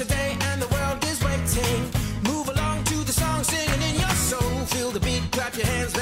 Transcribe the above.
today and the world is waiting. Move along to the song, singing in your soul. Feel the beat, clap your hands.